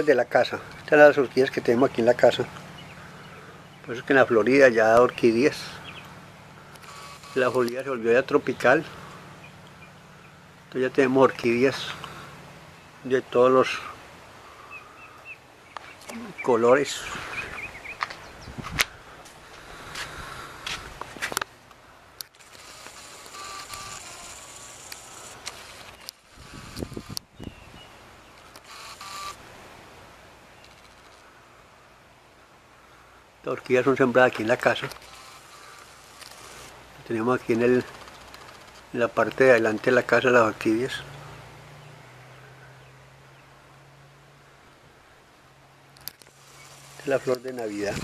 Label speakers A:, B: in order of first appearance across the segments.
A: De la casa. Estas son las orquídeas que tenemos aquí en la casa. Por eso es que en la Florida ya orquídeas. La Florida se volvió ya tropical. Entonces ya tenemos orquídeas de todos los colores. Orquídeas son sembradas aquí en la casa. Tenemos aquí en, el, en la parte de adelante de la casa las orquídeas. Esta es la flor de Navidad.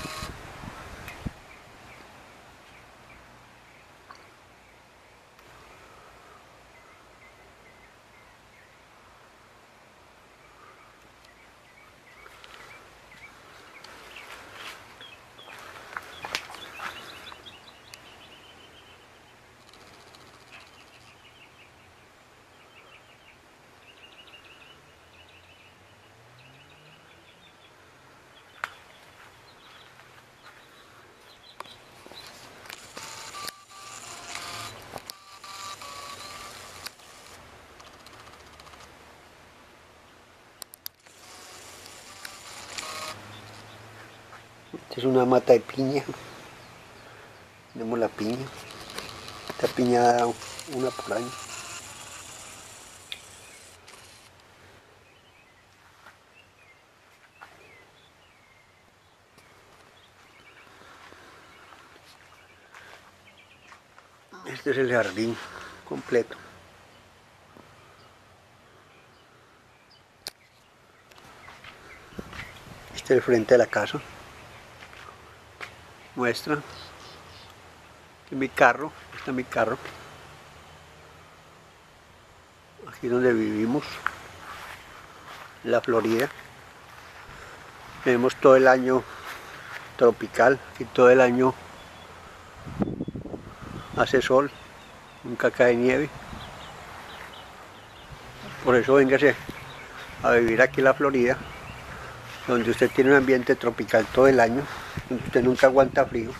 A: Es una mata de piña. Tenemos la piña. Esta piña da una por año. Este es el jardín completo. Este es el frente de la casa muestra. Mi carro, este es mi carro, aquí donde vivimos, la Florida, tenemos todo el año tropical, y todo el año hace sol, nunca cae nieve, por eso véngase a vivir aquí la Florida, donde usted tiene un ambiente tropical todo el año, usted nunca aguanta frío.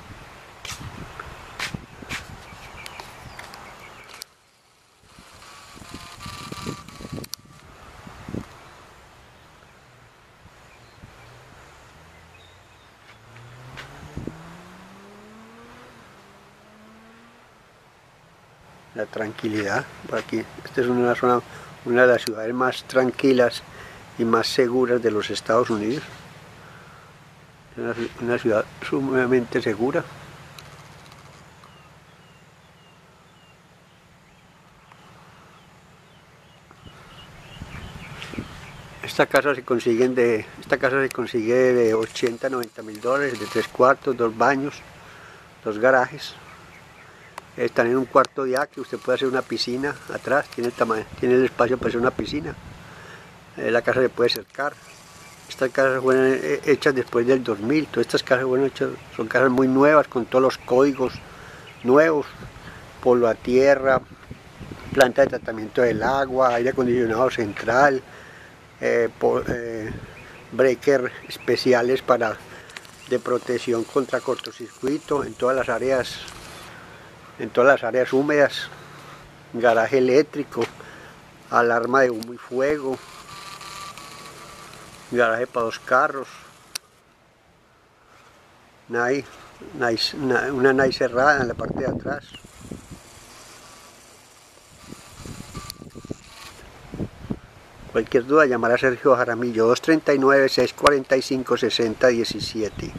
A: La tranquilidad, por aquí, esta es una una de las ciudades más tranquilas y más seguras de los Estados Unidos. Una, una ciudad sumamente segura. Esta casa se consiguen de esta casa se consigue de 80 90 mil dólares, de tres cuartos, dos baños, dos garajes. Están en un cuarto de que usted puede hacer una piscina atrás, tiene el, tamaño, tiene el espacio para hacer una piscina. Eh, la casa se puede cercar. Estas casas fueron eh, hechas después del 2000, todas estas casas fueron hechas, son casas muy nuevas con todos los códigos nuevos, polo a tierra, planta de tratamiento del agua, aire acondicionado central, eh, eh, especiales para de protección contra cortocircuito en todas las áreas en todas las áreas húmedas garaje eléctrico alarma de humo y fuego garaje para dos carros nice, una nai cerrada en la parte de atrás Cualquier duda, llamar a Sergio Jaramillo 239-645-6017.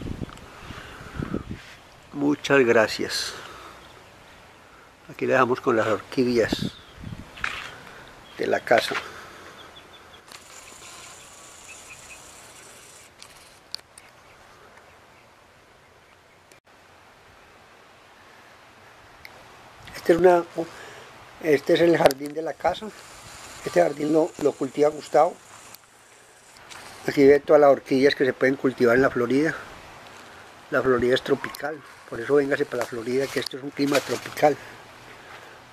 A: Muchas gracias. Aquí le dejamos con las orquídeas de la casa. Este es, una, este es el jardín de la casa. Este jardín lo, lo cultiva Gustavo. Aquí ve todas las orquídeas que se pueden cultivar en la Florida. La Florida es tropical, por eso véngase para la Florida, que esto es un clima tropical.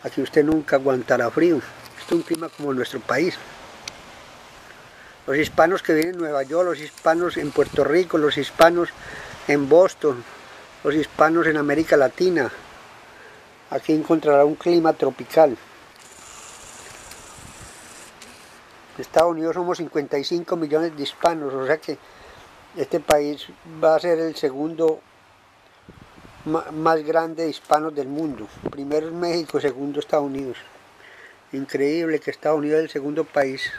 A: Aquí usted nunca aguantará frío. Esto es un clima como nuestro país. Los hispanos que viven en Nueva York, los hispanos en Puerto Rico, los hispanos en Boston, los hispanos en América Latina. Aquí encontrará un clima tropical. En Estados Unidos somos 55 millones de hispanos, o sea que este país va a ser el segundo más grande de hispanos del mundo. Primero es México, segundo Estados Unidos. Increíble que Estados Unidos es el segundo país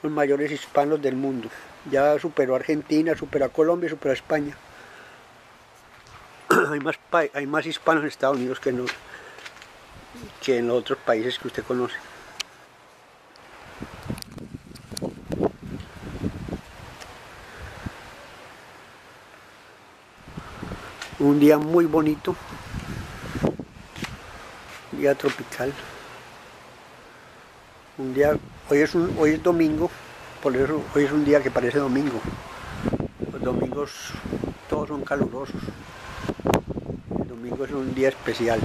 A: con mayores hispanos del mundo. Ya superó a Argentina, superó a Colombia, superó a España. hay, más, hay más hispanos en Estados Unidos que, que en los otros países que usted conoce. un día muy bonito, día tropical, un día, hoy es, un, hoy es domingo, por eso hoy es un día que parece domingo, los domingos todos son calurosos, domingo es un día especial.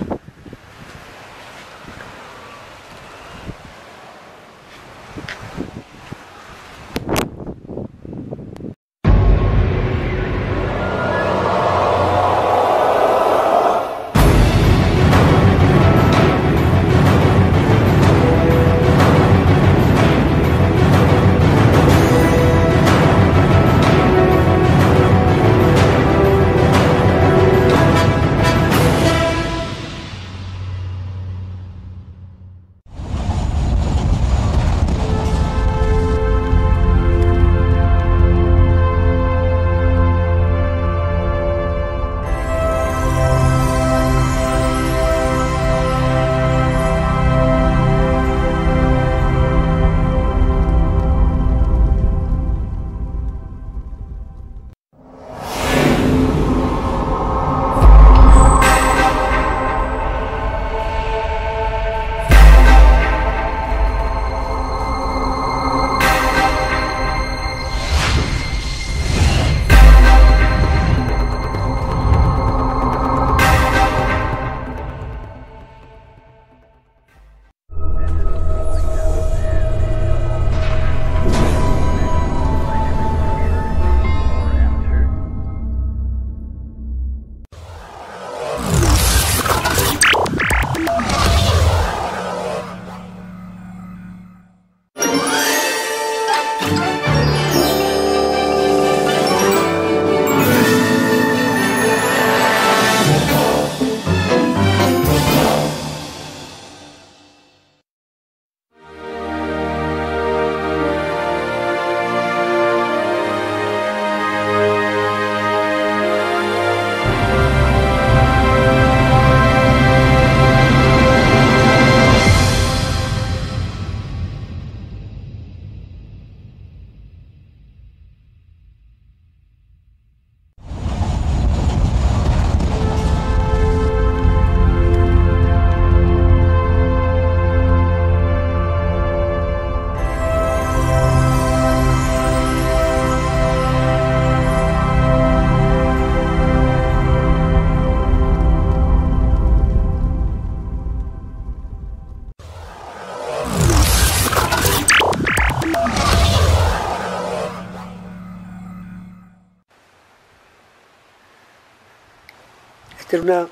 A: Este,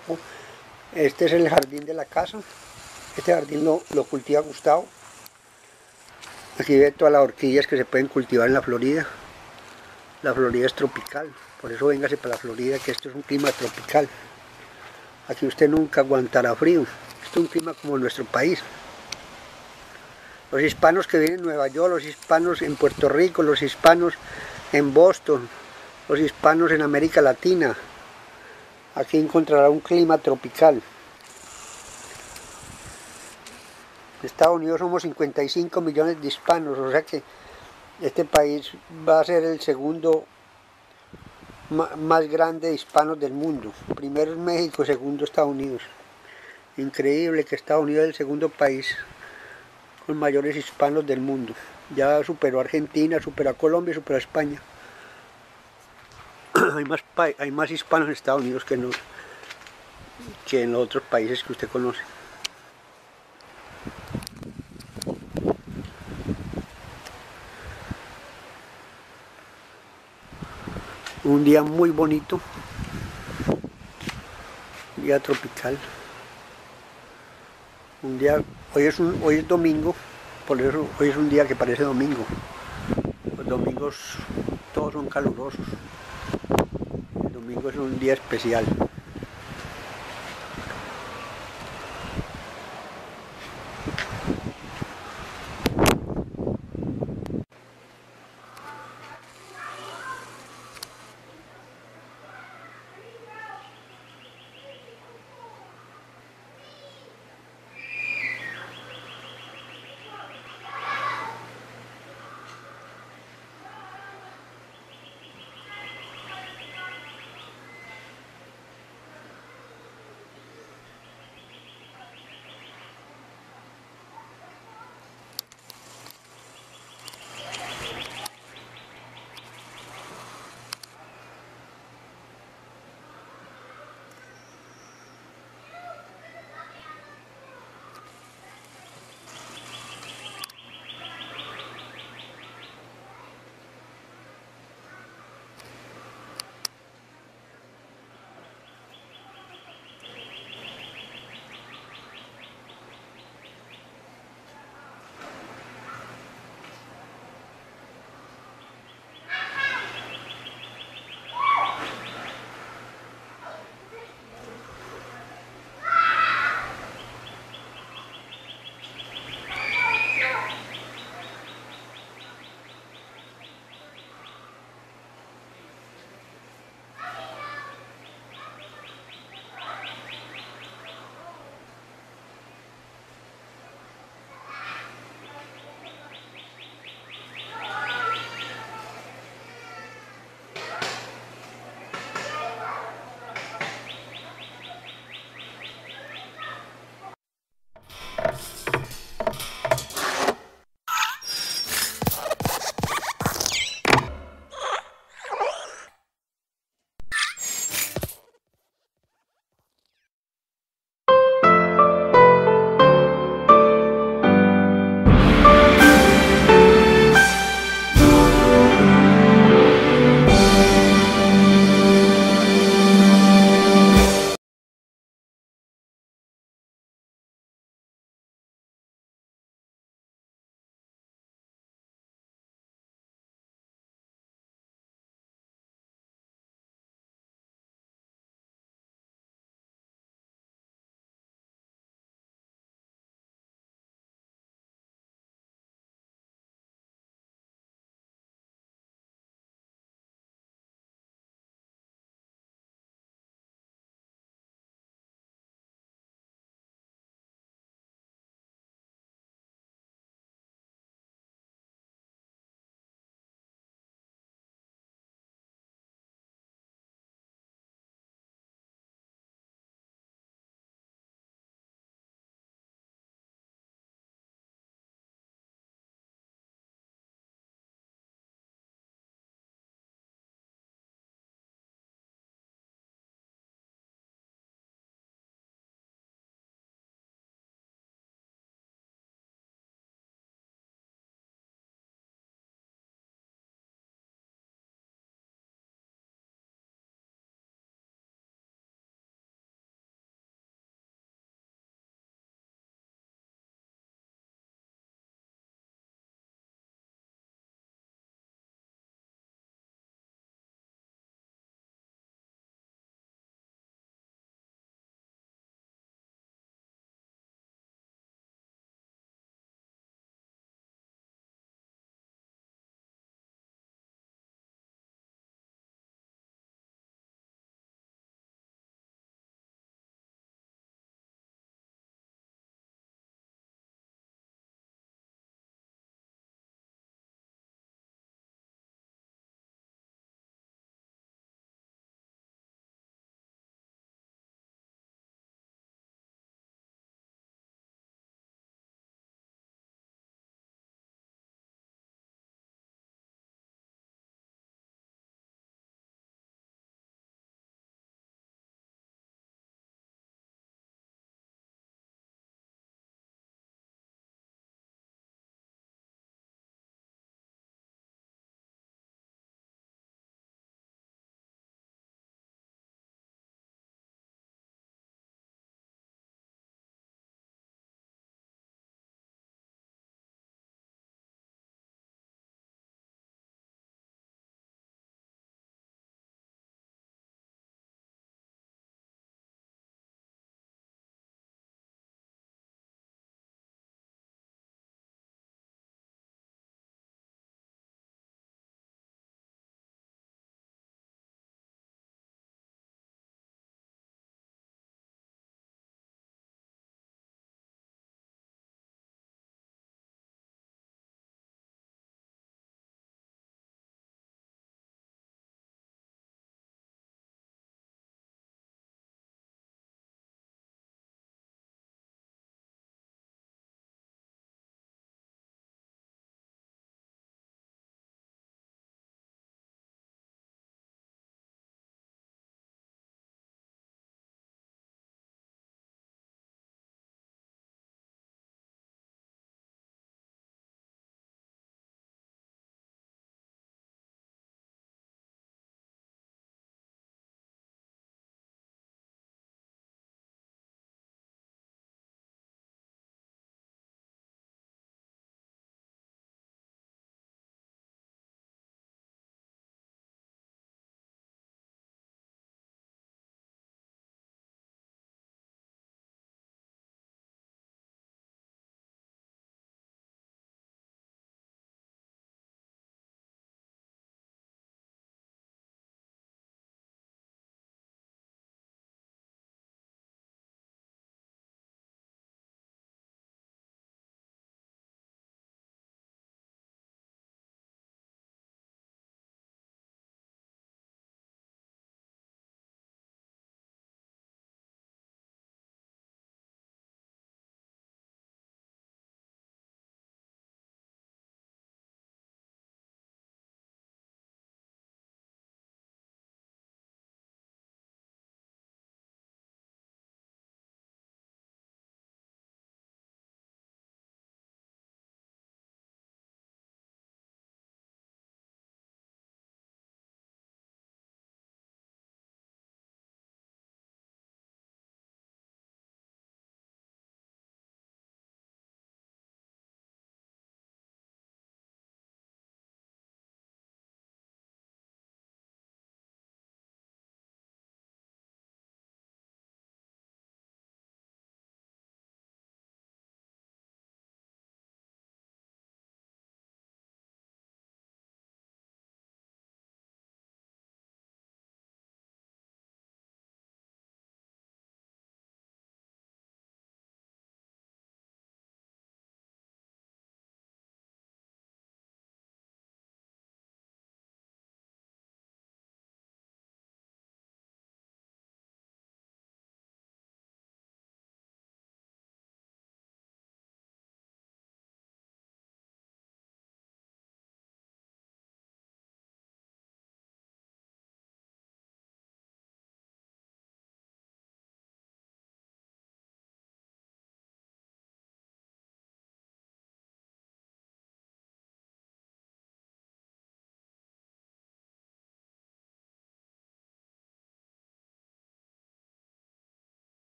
A: este es, el jardín de la casa. Este jardín lo, cultiva Gustavo. Aquí ve todas las orquídeas que se pueden cultivar en la Florida. La Florida es tropical, por eso véngase para la Florida, que esto es un clima tropical. Aquí usted nunca aguantará frío. Esto es un clima como nuestro país. Los hispanos que viven en Nueva York, los hispanos en Puerto Rico, los hispanos en Boston, los hispanos en América Latina, Aquí encontrará un clima tropical. En Estados Unidos somos 55 millones de hispanos, o sea que este país va a ser el segundo más grande de hispanos del mundo. Primero es México, segundo Estados Unidos. Increíble que Estados Unidos es el segundo país con mayores hispanos del mundo. Ya superó a Argentina, superó a Colombia, superó a España. hay, más, hay más hispanos en Estados Unidos que en, que en otros países que usted conoce. Un día muy bonito, un día tropical. Un día, hoy es, hoy es domingo, por eso hoy es un día que parece domingo. Los domingos todos son calurosos. Es un día especial.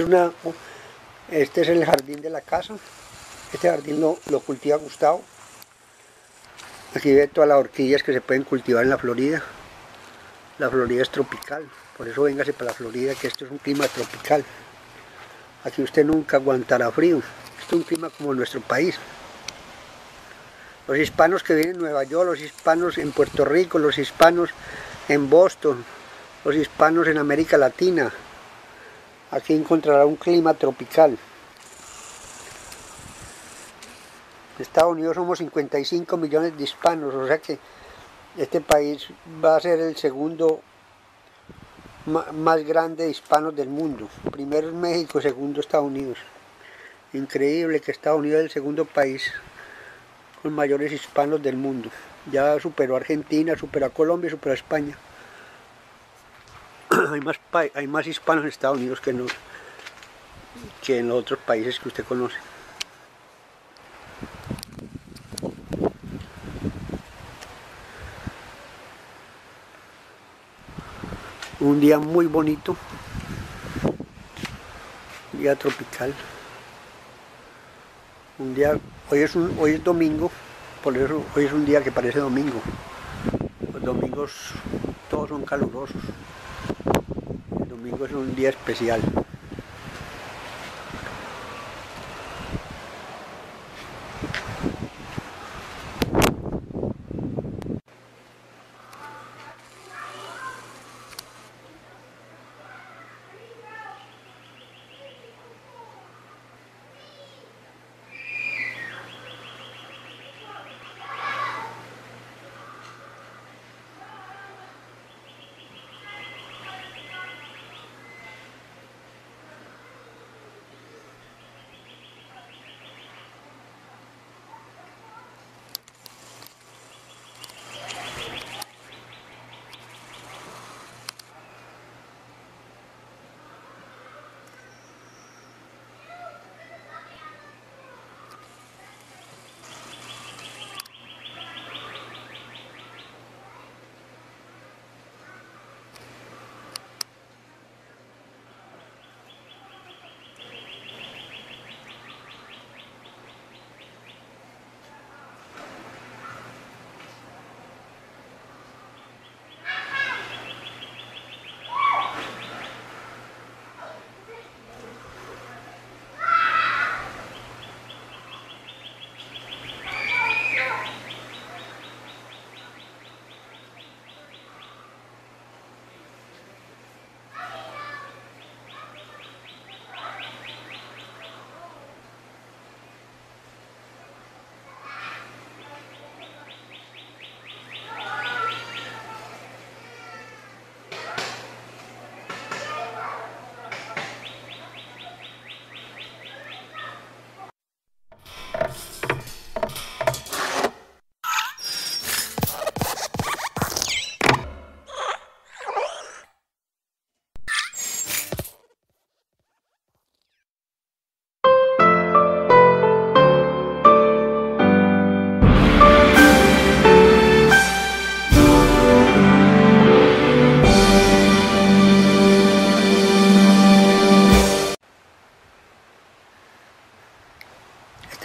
A: Este es, una, este es el jardín de la casa. Este jardín lo, lo cultiva Gustavo. Aquí ve todas las orquídeas que se pueden cultivar en la Florida. La Florida es tropical, por eso véngase para la Florida, que esto es un clima tropical. Aquí usted nunca aguantará frío. Esto es un clima como nuestro país. Los hispanos que viven en Nueva York, los hispanos en Puerto Rico, los hispanos en Boston, los hispanos en América Latina. Aquí encontrará un clima tropical. En Estados Unidos somos 55 millones de hispanos, o sea que este país va a ser el segundo más grande de hispanos del mundo. Primero es México, segundo Estados Unidos. Increíble que Estados Unidos es el segundo país con mayores hispanos del mundo. Ya superó a Argentina, superó a Colombia, superó a España. Hay, más, hay más hispanos en Estados Unidos que, no, que en los otros países que usted conoce. Un día muy bonito, un día tropical. Un día, hoy es, hoy es domingo, por eso hoy es un día que parece domingo. Los domingos todos son calurosos. Domingo es un día especial.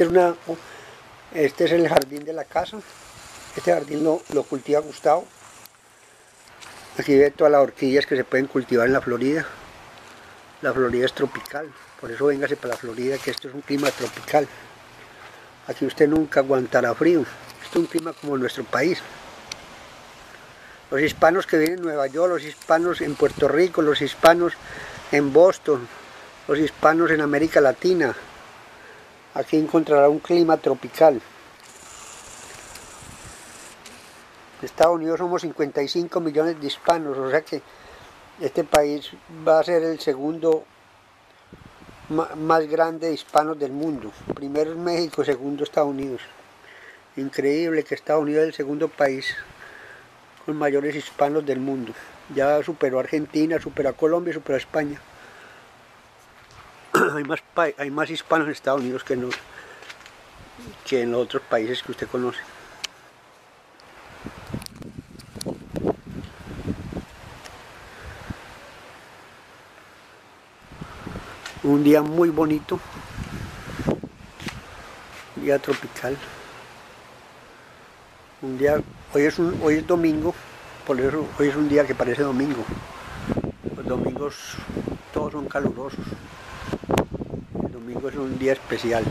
A: Es, una, este es el jardín de la casa. Este jardín lo, lo cultiva Gustavo. Aquí ve todas las orquídeas que se pueden cultivar en la Florida. La Florida es tropical, por eso véngase para la Florida, que esto es un clima tropical. Aquí usted nunca aguantará frío. Esto es un clima como nuestro país. Los hispanos que viven en Nueva York, los hispanos en Puerto Rico, los hispanos en Boston, los hispanos en América Latina, Aquí encontrará un clima tropical. En Estados Unidos somos 55 millones de hispanos, o sea que este país va a ser el segundo más grande de hispanos del mundo. Primero es México, segundo Estados Unidos. Increíble que Estados Unidos es el segundo país con mayores hispanos del mundo. Ya superó a Argentina, superó a Colombia, superó a España. hay más, hay más hispanos en Estados Unidos que, no, que en los otros países que usted conoce. un día muy bonito, un día tropical, un día, hoy es, un, hoy es domingo, por eso hoy es un día que parece domingo, los domingos todos son calurosos, domingo un día especial.